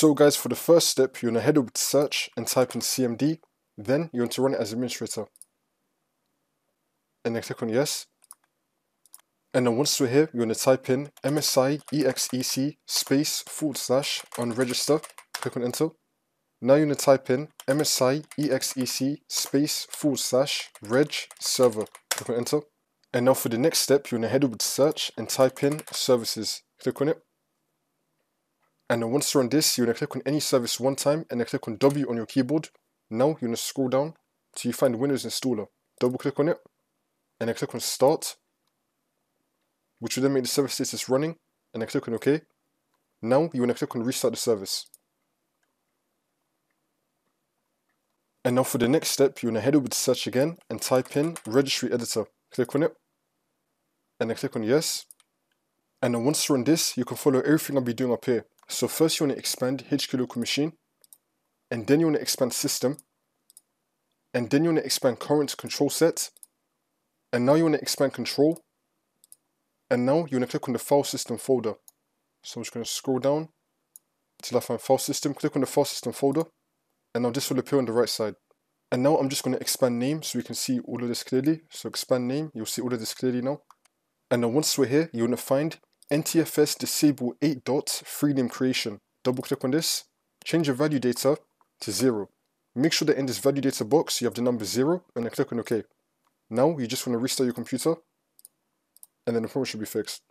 So guys, for the first step, you want to head over to search and type in CMD. Then you want to run it as administrator. And then click on yes. And then once we're here, you want to type in MSI EXEC space forward slash unregister. Click on enter. Now you want to type in MSI EXEC space forward slash reg server. Click on enter. And now for the next step, you want to head over to search and type in services. Click on it. And then once you're on this, you want to click on any service one time and then click on W on your keyboard. Now you're gonna scroll down till you find Windows Installer. Double click on it and then click on Start, which will then make the service status running and then click on OK. Now you want to click on Restart the service. And now for the next step, you want to head over to search again and type in Registry Editor. Click on it and then click on Yes. And then once you're on this, you can follow everything I'll be doing up here. So first you want to expand HK local machine, and then you want to expand system, and then you want to expand current control set, and now you want to expand control, and now you want to click on the file system folder. So I'm just going to scroll down until I find file system, click on the file system folder, and now this will appear on the right side. And now I'm just going to expand name so we can see all of this clearly. So expand name, you'll see all of this clearly now. And then once we're here, you want to find NTFS disable 8 dots free creation. Double click on this, change your value data to 0. Make sure that in this value data box you have the number 0 and then click on OK. Now you just want to restart your computer and then the problem should be fixed.